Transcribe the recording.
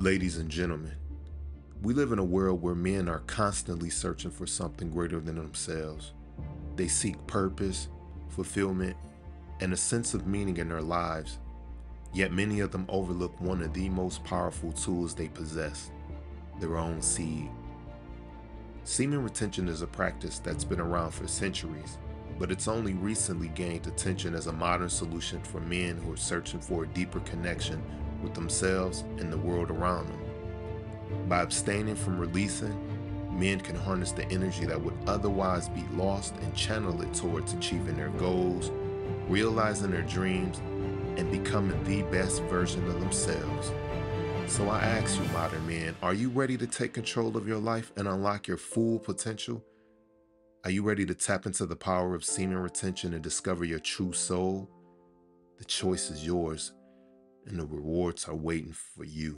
Ladies and gentlemen, we live in a world where men are constantly searching for something greater than themselves. They seek purpose, fulfillment, and a sense of meaning in their lives, yet many of them overlook one of the most powerful tools they possess their own seed. Semen retention is a practice that's been around for centuries, but it's only recently gained attention as a modern solution for men who are searching for a deeper connection with themselves and the world around them. By abstaining from releasing, men can harness the energy that would otherwise be lost and channel it towards achieving their goals, realizing their dreams, and becoming the best version of themselves. So I ask you, modern men, are you ready to take control of your life and unlock your full potential? Are you ready to tap into the power of semen retention and discover your true soul? The choice is yours, and the rewards are waiting for you.